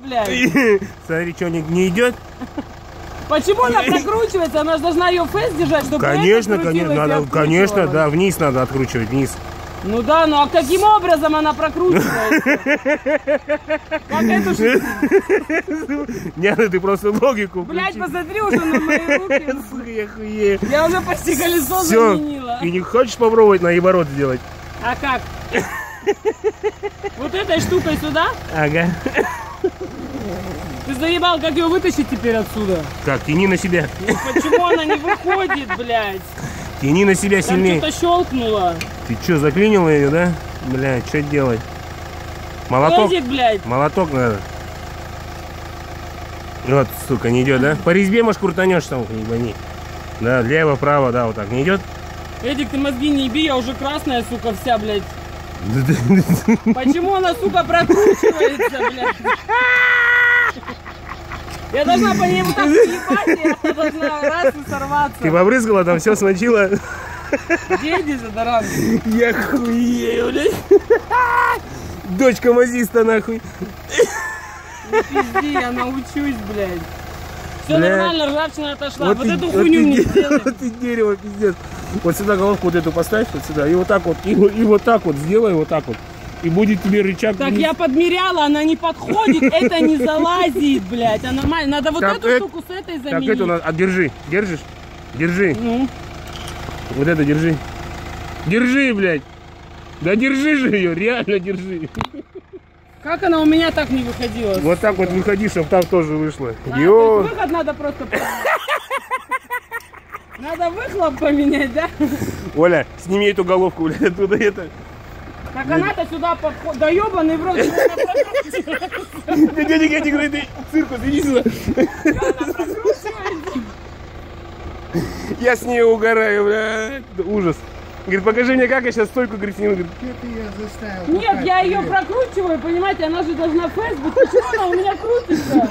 блядь. Смотри, что, не, не идет? Почему она прокручивается? Она же должна ее фейс держать, чтобы Конечно, конечно, надо, конечно, да, вниз надо откручивать, вниз. Ну да, ну а каким образом она прокручивается? Как эту ш- Не, ну ты просто логику включи. посмотри уже на мои руки. Я уже почти колесо заменила. ты не хочешь попробовать наоборот сделать? А как? Вот этой штукой сюда? Ага. Заебал, как ее вытащить теперь отсюда? Так, тяни на себя. Ну почему она не выходит, блядь? Тяни на себя Там сильнее. что-то щелкнуло. Ты что, заклинила ее, да? Бля, что делать? Молоток? Эдик, блядь. Молоток надо. Вот, сука, не идет, да? По резьбе, может, крутанешь там, не гони. Да, лево, право, да, вот так. Не идет? Эдик, ты мозги не еби, я уже красная, сука, вся, блядь. Почему она, сука, прокручивается, блядь? Я должна по вот так ебать, и она должна раз и сорваться. Ты побрызгала, там все смочила. Где здесь Адоран? Я хуею, блядь. Дочка мазиста, нахуй. Не пизди, я научусь, блядь. Все Бля. нормально, ржавчина отошла. Вот, ты- эту вот хуйню мне де- сделай. Вот ты дерево, пиздец. Вот сюда головку вот эту поставь, вот сюда, и вот так вот, и, вот- и вот так вот, сделай вот так вот. И будет тебе рычаг. Так вниз. я подмеряла, она не подходит, это не залазит, блядь. А нормально, надо вот Так, эту это- штуку с этой Так, заменить. эту надо, а, держи, держишь? Держи, Ну, вот это держи. Держи, блядь. Да держи же ее, реально держи. как она у меня так не выходила? Вот так вот выходи, чтобы там тоже вышло. А, то есть выход надо просто. Надо выхлоп поменять, да? Оля, сними эту головку, блядь, оттуда это. Так она-то сюда подходит. Да ебаный в рот, дядя Гетти говорит, ты циркус, иди сюда. Я с ней угораю. Да Ужас. Говорит, покажи мне, как я сейчас стойку, говорит, сниму. Говорит, Где ты ее заставил? Нет, я ее прокручиваю, понимаете, она же должна фейс быть. Почему она у меня крутится?